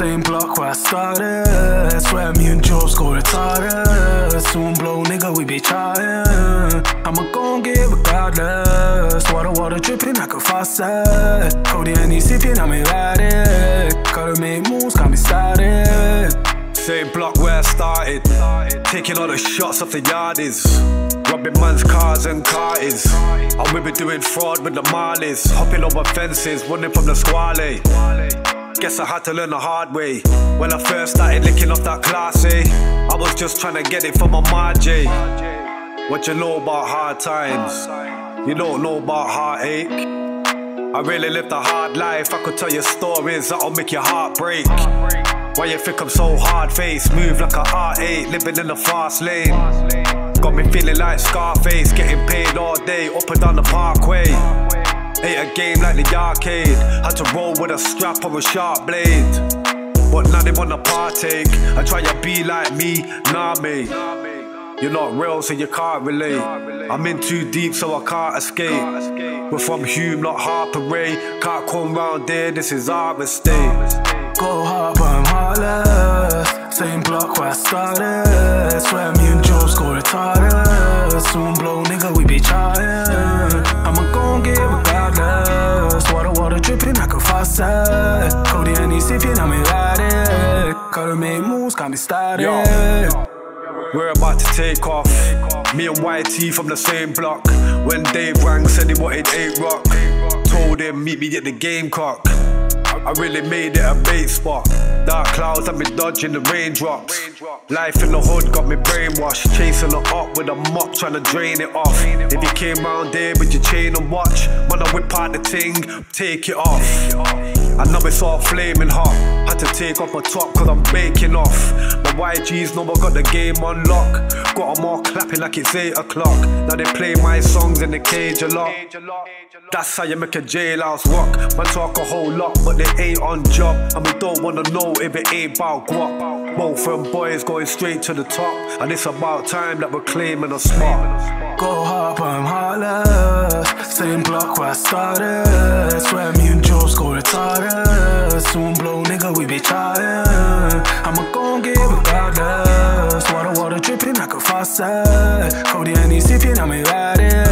Same block where I started. Swear me and Joe score retarded. Soon blow, nigga, we be trying. I'ma gon' get regardless. Water, water dripping like a faucet. Cody and he sipping, I'm erratic. Gotta make moves, got me started. Same block where I started. Taking all the shots off the yardies. Robbing man's cars and carties. I'm with me doing fraud with the Marlies. Hopping over fences, running from the squally. Guess I had to learn the hard way. When I first started licking off that class A, I was just trying to get it from my Margie. What you know about hard times? You don't know about heartache. I really lived a hard life. I could tell you stories that'll make your heart break. Why you think I'm so hard faced? Move like a heartache, living in the fast lane. Got me feeling like Scarface, getting paid all day, up and down the parkway. Ain't a game like the arcade. Had to roll with a strap or a sharp blade. But now they wanna partake. I try to be like me, nah me. You're not real, so you can't relate. I'm in too deep, so I can't escape. We're from Hulme, not Harpurhey. Can't come round there, this is our estate. Go hard, but I'm heartless. Same block where I started. Swear me and Joe score retarded. Soon blow, nigga, we be trying. Gotta make moves, got me started. We're about to take off. Me and YT from the same block. When Dave rang, said he wanted 8 rock. Told him, meet me at the Gamecock. I really made it a bait spot. Dark clouds had been dodging the raindrops. Life in the hood got me brainwashed. Chasing her up with a mop, trying to drain it off. If you came round there with your chain and watch, man, I whip out the ting, take it off. I know it's all flaming hot. Had to take off my top cause I'm baking off. My YGs know I got the game on lock. Got them all clapping like it's 8 o'clock. Now they play my songs in the cage a lot. That's how you make a jailhouse rock. Man talk a whole lot, but they ain't on job. And we don't wanna know if it ain't about guap. Both them boys going straight to the top. And it's about time that we're claiming a spot. Go hard, I'm heartless. Same block where I started. Swear me and Joe score retarded. Soon blow, nigga, we be trying. I'ma gon' get regardless. Water, water dripping like a faucet. Cody and he sipping, I'm erratic.